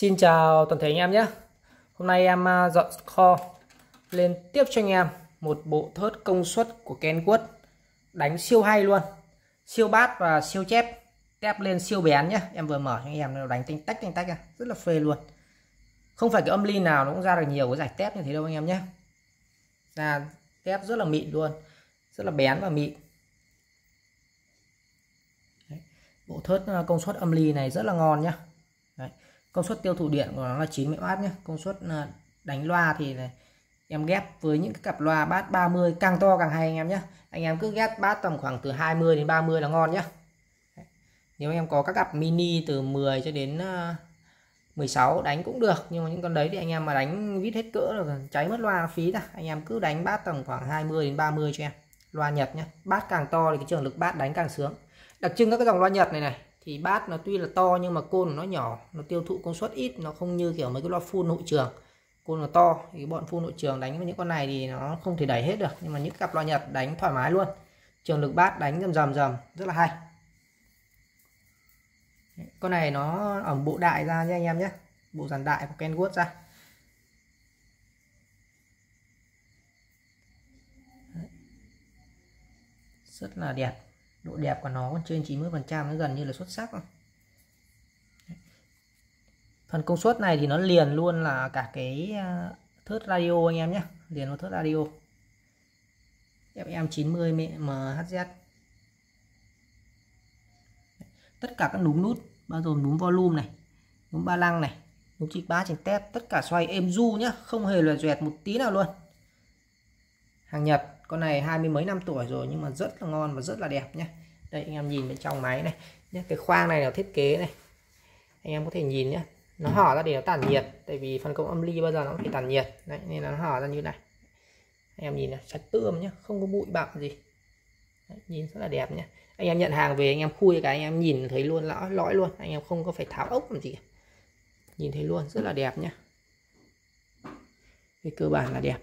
Xin chào toàn thể anh em nhé. Hôm nay em à, dọn kho lên tiếp cho anh em một bộ thớt công suất của Kenwood đánh siêu hay luôn. Siêu bát và siêu chép. Tép lên siêu bén nhé. Em vừa mở cho anh em nó đánh tinh tách tinh tách ra rất là phê luôn. Không phải cái âm ly nào nó cũng ra được nhiều cái giải tép như thế đâu anh em nhé. Ra tép rất là mịn luôn. Rất là bén và mịn. Bộ thớt à, công suất âm ly này rất là ngon nhá Đấy công suất tiêu thụ điện của nó là 90W nhé. Công suất à, đánh loa thì này, em ghép với những cái cặp loa bát 30 càng to càng hay anh em nhé. Anh em cứ ghép bát tầm khoảng từ 20 đến 30 là ngon nhé. Nếu em có các cặp mini từ 10 cho đến à, 16 đánh cũng được nhưng mà những con đấy thì anh em mà đánh vít hết cỡ rồi cháy mất loa phí ra. Anh em cứ đánh bát tầm khoảng 20 đến 30 cho em. Loa Nhật nhé. Bát càng to thì cái trường lực bát đánh càng sướng. Đặc trưng các cái dòng loa Nhật này này thì bát nó tuy là to nhưng mà côn nó nhỏ, nó tiêu thụ công suất ít, nó không như kiểu mấy cái loa full nội trường. Côn nó to, thì bọn full nội trường đánh với những con này thì nó không thể đẩy hết được, nhưng mà những cặp loa Nhật đánh thoải mái luôn. Trường lực bát đánh rầm rầm rầm, rất là hay. Con này nó ở bộ đại ra nha anh em nhé. Bộ dàn đại của Kenwood ra. Rất là đẹp độ đẹp của nó còn trên 90 phần trăm, nó gần như là xuất sắc rồi. phần công suất này thì nó liền luôn là cả cái à, thớt radio anh em nhé. Liền một thớt radio. FM 90 MHz tất cả các núm nút, bao gồm núm volume này, núm ba lăng này, núm chích bá trình test, tất cả xoay êm du nhá không hề loẹt doẹt một tí nào luôn. Hàng Nhật con này hai mươi mấy năm tuổi rồi nhưng mà rất là ngon và rất là đẹp nhé. Đây anh em nhìn bên trong máy này nhé. Cái khoang này là thiết kế này. Anh em có thể nhìn nhé. Nó hở ra để nó tản nhiệt tại vì phần công âm ly bao giờ nó phải tản nhiệt. Đấy nên là nó hở ra như này. Anh em nhìn này sạch tươm nhé không có bụi bặm gì. Đấy, nhìn rất là đẹp nhé. Anh em nhận hàng về anh em khui cái anh em nhìn thấy luôn lõi lõi luôn. Anh em không có phải tháo ốc làm gì. Nhìn thấy luôn rất là đẹp nhé. Về cơ bản là đẹp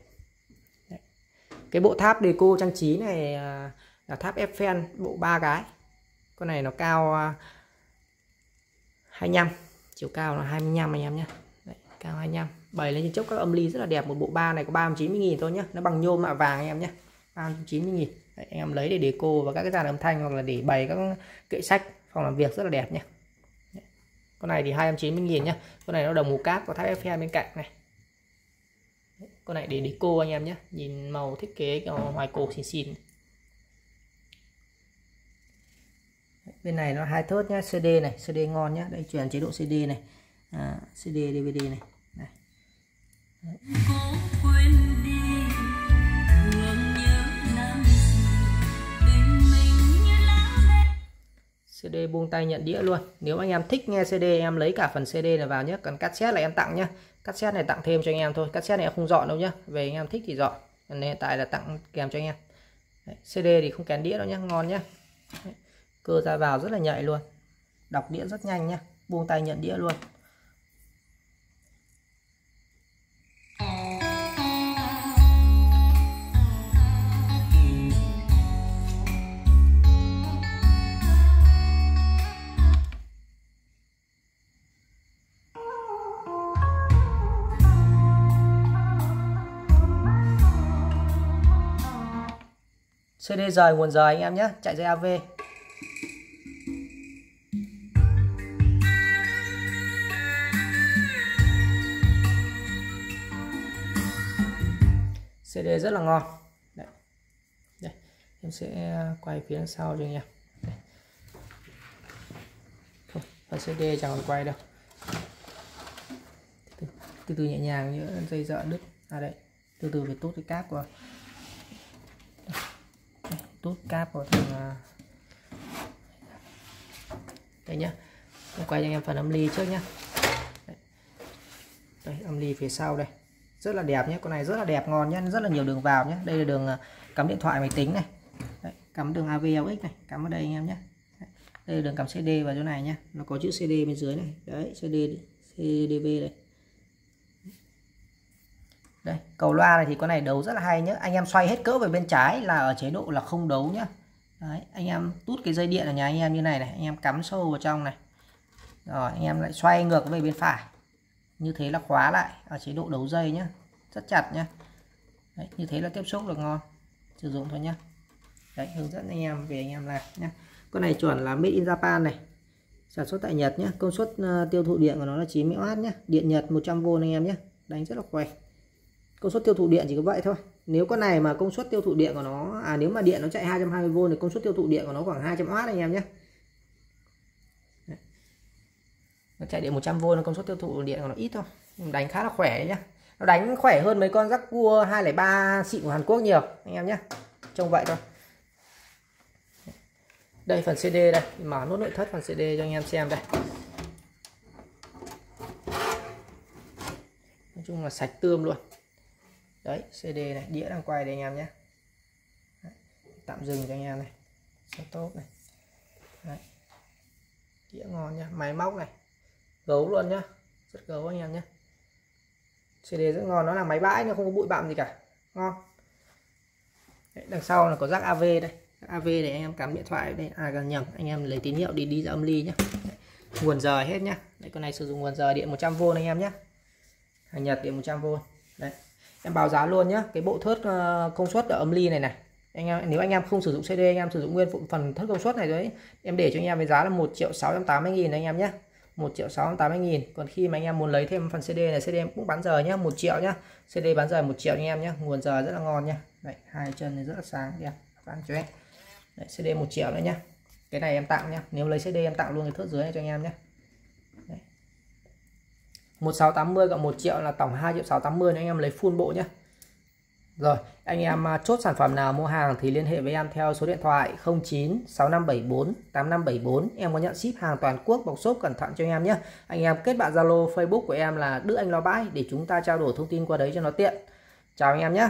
cái bộ tháp deco trang trí này à, là tháp Eiffel bộ ba cái. Con này nó cao à, 25 chiều cao là 25 anh em nhé. Đấy, cao 25 bày lên trên chốc các âm ly rất là đẹp một bộ ba này có 390.000 thôi nhé. Nó bằng nhôm mạ vàng anh em nhé. 390.000 Đấy, anh em lấy để deco và các cái dàn âm thanh hoặc là để bày các kệ sách phòng làm việc rất là đẹp nhé. Con này thì 290.000 nhé. Con này nó đồng màu cát có tháp Eiffel bên cạnh này con này để deco anh em nhé. Nhìn màu thiết kế ngoài cổ xìn xìn bên này nó hai thớt nhá CD này CD ngon nhá. Đây chuyển chế độ CD này. À, CD DVD này. Này CD buông tay nhận đĩa luôn. Nếu anh em thích nghe CD em lấy cả phần CD này vào nhé. Còn cassette là em tặng nhá cassette này tặng thêm cho anh em thôi. Cassette này em không dọn đâu nhá về anh em thích thì dọn. Nên hiện tại là tặng kèm cho anh em. Đấy, CD thì không kèm đĩa đâu nhá ngon nhá Đấy cơ ra vào rất là nhạy luôn. Đọc đĩa rất nhanh nhé. Buông tay nhận đĩa luôn. CD rời nguồn rời anh em nhé. Chạy dây AV CD rất là ngon. Đấy. Đây. em sẽ à, quay phía sau cho anh em. Thôi, phần CD chẳng còn quay đâu. Từ từ, từ nhẹ nhàng như dây dợ đứt. À đây. Từ từ phải tốt cái cáp của nút cáp của thằng à, đây nhá. Tôi quay cho anh em phần âm ly trước nhá. Đây, âm ly phía sau đây. Rất là đẹp nhé con này rất là đẹp ngon nhé rất là nhiều đường vào nhé đây là đường à, cắm điện thoại máy tính này. Đấy, cắm đường AVLX này cắm ở đây anh em nhé đây là đường cắm CD vào chỗ này nhé nó có chữ CD bên dưới này. Đấy CD CDV đây đây cầu loa này thì con này đấu rất là hay nhé anh em xoay hết cỡ về bên trái là ở chế độ là không đấu nhá. Đấy anh em tút cái dây điện ở nhà anh em như này này anh em cắm sâu vào trong này. Rồi anh em lại xoay ngược về bên phải. Như thế là khóa lại ở chế độ đấu dây nhé rất chặt nhé đấy, như thế là tiếp xúc được ngon. Sử dụng thôi nhé đấy hướng dẫn anh em về anh em làm nhé con này chuẩn là made in Japan này. Sản xuất tại Nhật nhé công suất uh, tiêu thụ điện của nó là 90W nhé điện Nhật 100V anh em nhé đánh rất là khỏe công suất tiêu thụ điện chỉ có vậy thôi. Nếu con này mà công suất tiêu thụ điện của nó à nếu mà điện nó chạy 220V thì công suất tiêu thụ điện của nó khoảng 200W anh em nhé. Nó chạy điện 100V nó công suất tiêu thụ điện của nó ít thôi. Đánh khá là khỏe nhá. Nó đánh khỏe hơn mấy con rắc cua 203 xịn của Hàn Quốc nhiều, anh em nhé. Trông vậy thôi. Đây, phần CD đây. Mở nốt nội thất phần CD cho anh em xem đây. Nói chung là sạch tươm luôn đấy CD này đĩa đang quay đây anh em nhé. Tạm dừng cho anh em này. Rất tốt này. Đấy. đĩa ngon nhá máy móc này. Gấu luôn nhá rất gấu anh em nhé. CD rất ngon nó là máy bãi nó không có bụi bặm gì cả. Ngon. Đấy, đằng sau là có rắc AV đây. AV để anh em cắm điện thoại đây. À gần nhầm anh em lấy tín hiệu đi đi ra âm ly nhé nguồn giờ hết nhá. Đấy con này sử dụng nguồn giờ điện 100V anh em nhé hàng Nhật điện 100V đấy em báo giá luôn nhá. Cái bộ thớt ờ, công suất ở âm ly này này. Anh em nếu anh em không sử dụng CD anh em sử dụng nguyên phụ phần thất công suất này đấy em để cho anh em với giá là 1 triệu 680 nghìn anh em nhé 1 triệu 680 nghìn. Còn khi mà anh em muốn lấy thêm phần CD này CD em cũng bán giờ nhé 1 triệu nhé CD bán giờ 1 triệu anh em nhé nguồn giờ rất là ngon nhé đấy hai chân này rất là sáng. Đẹp bán cho em đấy, CD 1 triệu nữa nhé cái này em tặng nhá. Nếu lấy CD em tặng luôn cái thớt dưới này cho anh em nhé 1680 cộng 1 triệu là tổng 2 triệu 680 anh em lấy full bộ nhé. Rồi, anh em à, chốt sản phẩm nào mua hàng thì liên hệ với em theo số điện thoại 09 6574 8574 em có nhận ship hàng toàn quốc, bọc shop cẩn thận cho anh em nhé. Anh em kết bạn Zalo, Facebook của em là Đức Anh Lo Bãi để chúng ta trao đổi thông tin qua đấy cho nó tiện. Chào anh em nhé.